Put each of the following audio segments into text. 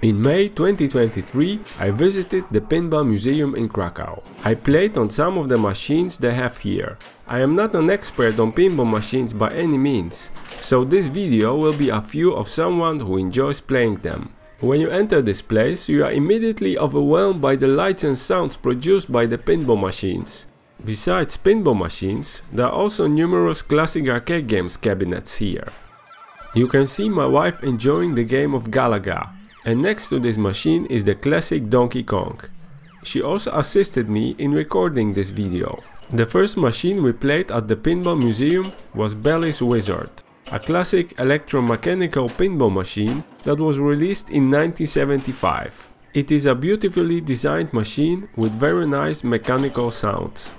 In May 2023, I visited the Pinball Museum in Krakow. I played on some of the machines they have here. I am not an expert on pinball machines by any means, so this video will be a view of someone who enjoys playing them. When you enter this place, you are immediately overwhelmed by the lights and sounds produced by the pinball machines. Besides pinball machines, there are also numerous classic arcade games cabinets here. You can see my wife enjoying the game of Galaga, and next to this machine is the classic Donkey Kong. She also assisted me in recording this video. The first machine we played at the Pinball Museum was Bally's Wizard, a classic electromechanical pinball machine that was released in 1975. It is a beautifully designed machine with very nice mechanical sounds.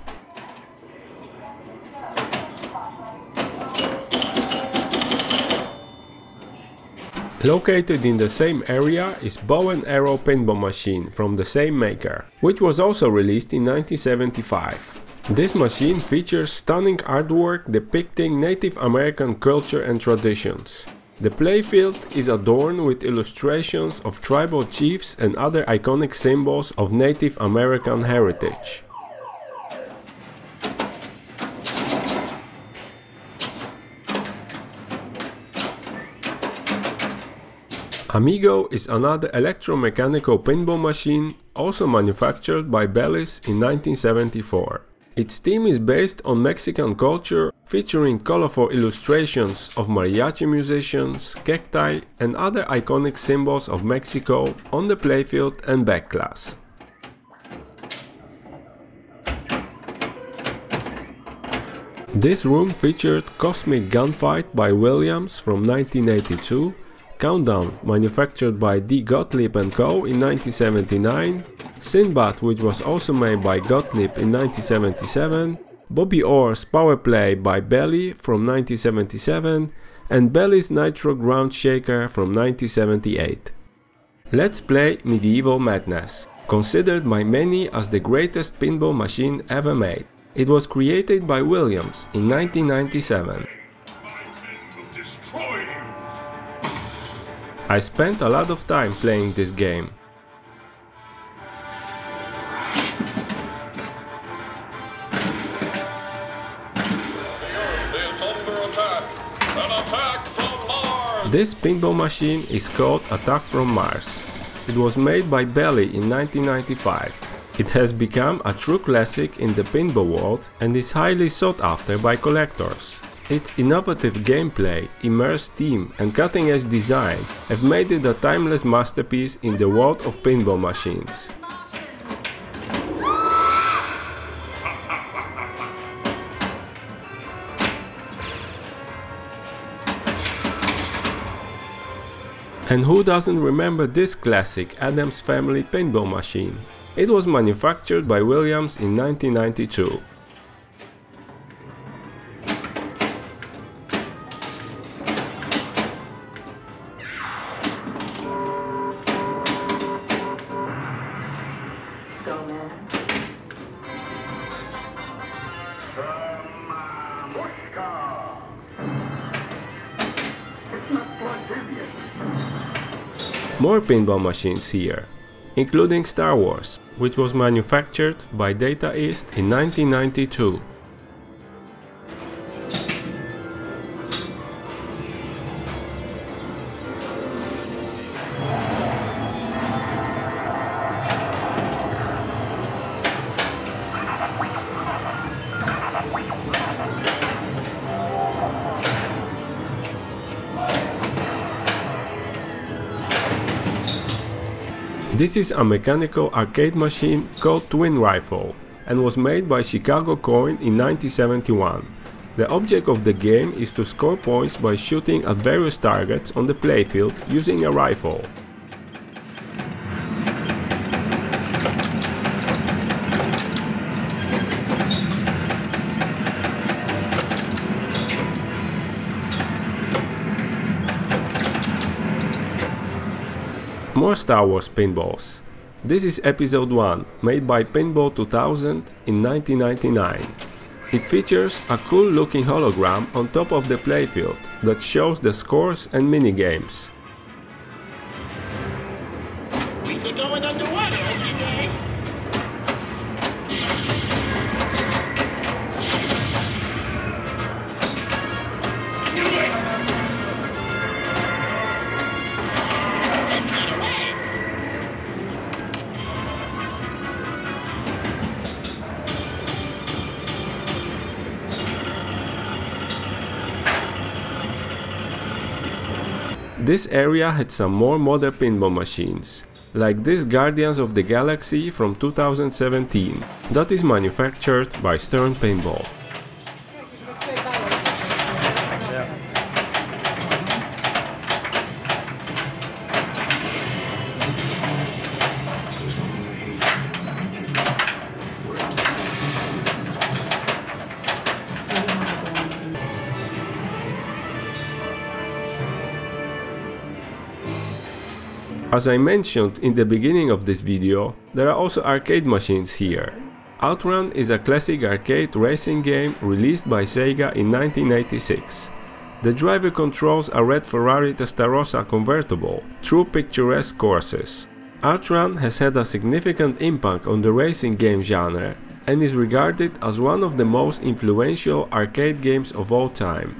Located in the same area is Bow and Arrow pinball machine from the same maker, which was also released in 1975. This machine features stunning artwork depicting Native American culture and traditions. The playfield is adorned with illustrations of tribal chiefs and other iconic symbols of Native American heritage. Amigo is another electromechanical pinball machine also manufactured by Bally's in 1974. Its theme is based on Mexican culture, featuring colorful illustrations of mariachi musicians, cacti and other iconic symbols of Mexico on the playfield and backglass. This room featured Cosmic Gunfight by Williams from 1982 Countdown, manufactured by D. Gottlieb & Co. in 1979, Sinbad, which was also made by Gottlieb in 1977, Bobby Orr's Power Play by Bally from 1977, and Bally's Nitro Ground Shaker from 1978. Let's play Medieval Madness, considered by many as the greatest pinball machine ever made. It was created by Williams in 1997. I spent a lot of time playing this game. This pinball machine is called Attack from Mars. It was made by Bally in 1995. It has become a true classic in the pinball world and is highly sought after by collectors. Its innovative gameplay, immersed theme and cutting-edge design have made it a timeless masterpiece in the world of pinball machines. And who doesn't remember this classic Addams Family pinball machine? It was manufactured by Williams in 1992. More pinball machines here, including Star Wars, which was manufactured by Data East in 1992. This is a mechanical arcade machine called Twin Rifle and was made by Chicago Coin in 1971. The object of the game is to score points by shooting at various targets on the playfield using a rifle. More Star Wars pinballs. This is episode 1, made by Pinball 2000 in 1999. It features a cool looking hologram on top of the playfield that shows the scores and minigames. This area had some more modern pinball machines, like this Guardians of the Galaxy from 2017, that is manufactured by Stern Pinball. As I mentioned in the beginning of this video, there are also arcade machines here. Outrun is a classic arcade racing game released by Sega in 1986. The driver controls a red Ferrari Testarossa convertible through picturesque courses. Outrun has had a significant impact on the racing game genre and is regarded as one of the most influential arcade games of all time.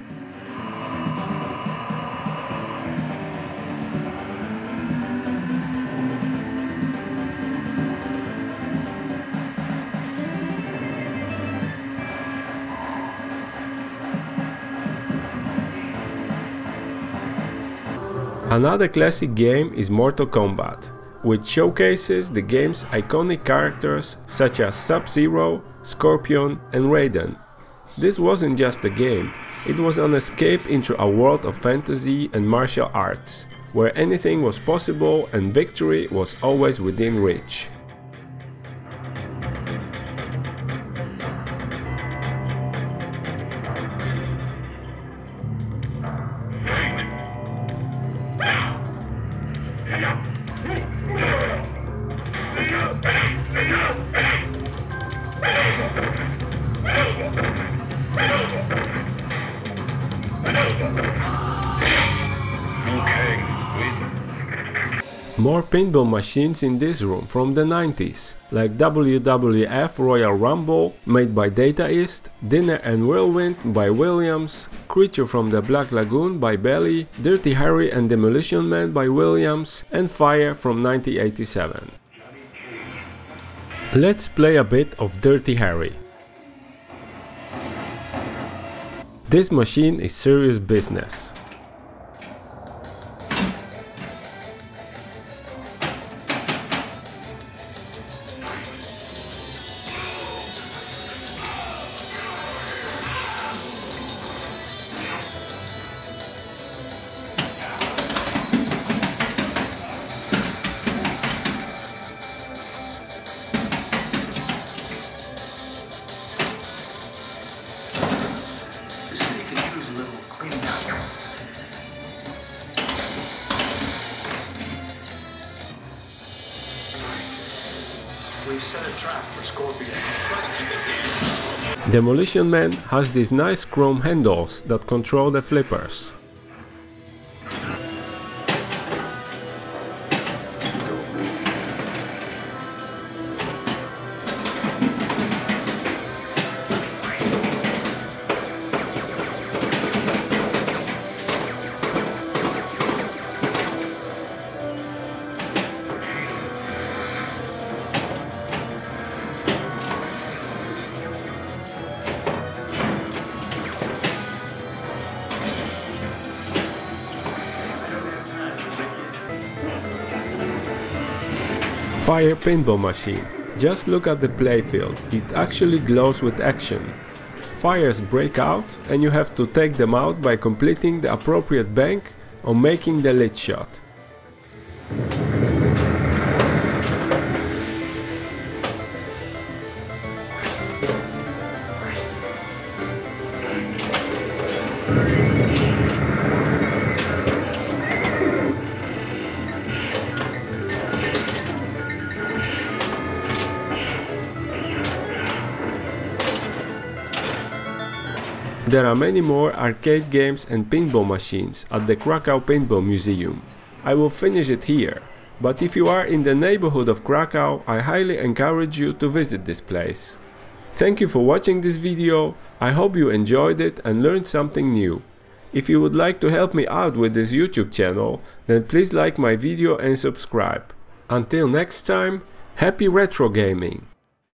Another classic game is Mortal Kombat, which showcases the game's iconic characters such as Sub-Zero, Scorpion and Raiden. This wasn't just a game, it was an escape into a world of fantasy and martial arts, where anything was possible and victory was always within reach. More pinball machines in this room from the 90s, like WWF Royal Rumble made by Data East, Diner and Whirlwind by Williams, Creature from the Black Lagoon by Bally, Dirty Harry and Demolition Man by Williams, and Fire from 1987. Let's play a bit of Dirty Harry. This machine is serious business. Demolition Man has these nice chrome handles that control the flippers. Fire Pinball Machine. Just look at the playfield, it actually glows with action. Fires break out and you have to take them out by completing the appropriate bank or making the lead shot. There are many more arcade games and pinball machines at the Krakow Pinball Museum. I will finish it here, but if you are in the neighborhood of Krakow, I highly encourage you to visit this place. Thank you for watching this video, I hope you enjoyed it and learned something new. If you would like to help me out with this YouTube channel, then please like my video and subscribe. Until next time, happy retro gaming!